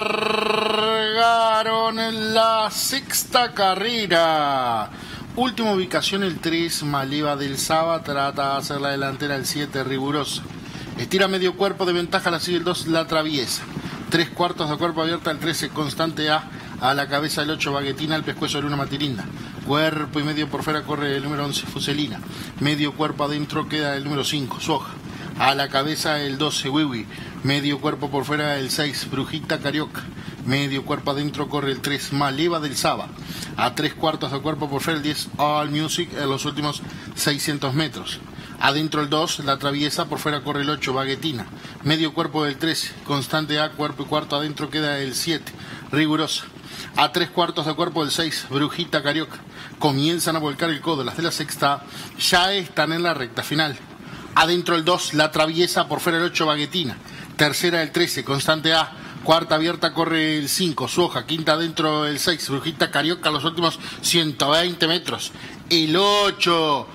largaron en la sexta carrera. Última ubicación el 3, Maleva del Saba, trata de hacer la delantera el 7, rigurosa. Estira medio cuerpo de ventaja, la sigue el 2, la atraviesa. Tres cuartos de cuerpo abierta el 13, constante A, a la cabeza el 8, Baguetina, el pescuezo de una matirinda. Cuerpo y medio por fuera corre el número 11, Fuselina. Medio cuerpo adentro queda el número 5, Soja. A la cabeza el 12, Wiwi. Medio cuerpo por fuera el 6, Brujita Carioca. Medio cuerpo adentro corre el 3, Maleva del Saba. A tres cuartos de cuerpo por fuera el 10, All Music en los últimos 600 metros. Adentro el 2, la atraviesa, por fuera corre el 8, Baguetina. Medio cuerpo del 13, constante A, cuerpo y cuarto adentro queda el 7, Rigurosa. A tres cuartos de cuerpo del 6, Brujita Carioca. Comienzan a volcar el codo, las de la sexta ya están en la recta final. Adentro el 2, la atraviesa, por fuera el 8, Baguetina. Tercera el 13, constante A, Cuarta abierta corre el 5, Soja. Quinta adentro el 6, Brujita Carioca, los últimos 120 metros. El 8,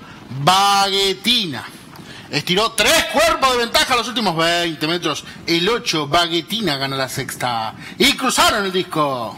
Baguetina. Estiró tres cuerpos de ventaja los últimos 20 metros. El 8, Baguetina gana la sexta. Y cruzaron el disco.